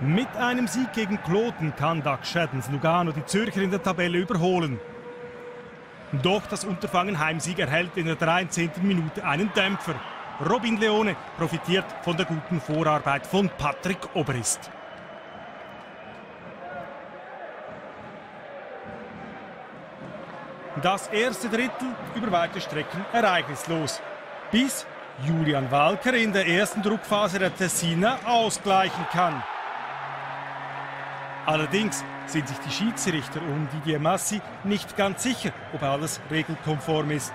Mit einem Sieg gegen Kloten kann Dag Schädens Lugano die Zürcher in der Tabelle überholen. Doch das Unterfangen Heimsieg erhält in der 13. Minute einen Dämpfer. Robin Leone profitiert von der guten Vorarbeit von Patrick Oberist. Das erste Drittel über weite Strecken ereignislos. Bis Julian Walker in der ersten Druckphase der Tessiner ausgleichen kann. Allerdings sind sich die Schiedsrichter um Didier Massi nicht ganz sicher, ob alles regelkonform ist.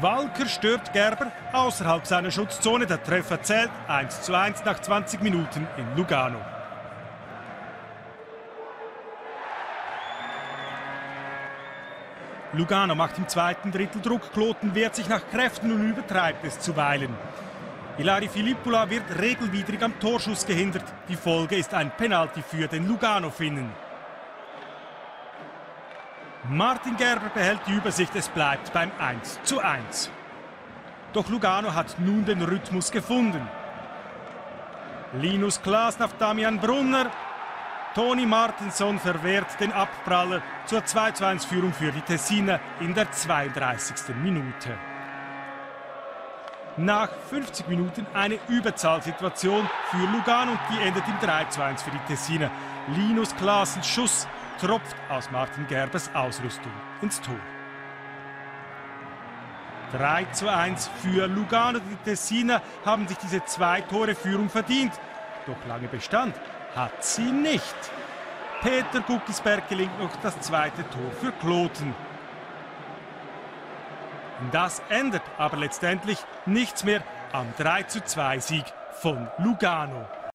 Walker stört Gerber außerhalb seiner Schutzzone. Der Treffer zählt 1 zu 1 nach 20 Minuten in Lugano. Lugano macht im zweiten Drittel Druck. Kloten wehrt sich nach Kräften und übertreibt es zuweilen. Ilari Filippula wird regelwidrig am Torschuss gehindert. Die Folge ist ein Penalty für den Lugano-Finnen. Martin Gerber behält die Übersicht, es bleibt beim 1 zu 1. Doch Lugano hat nun den Rhythmus gefunden. Linus Klaas auf Damian Brunner, Toni Martinsson verwehrt den Abpraller zur 2-1-Führung für die Tessiner in der 32. Minute. Nach 50 Minuten eine Überzahlsituation für Lugano und die endet im 3-1 für die Tessiner. Linus Klaasens Schuss tropft aus Martin Gerbers Ausrüstung ins Tor. 3 zu 1 für Lugano. Die Tessiner haben sich diese zwei Tore Führung verdient. Doch lange Bestand hat sie nicht. Peter Guckisberg gelingt noch das zweite Tor für Kloten. Das ändert aber letztendlich nichts mehr am 3 zu 2 Sieg von Lugano.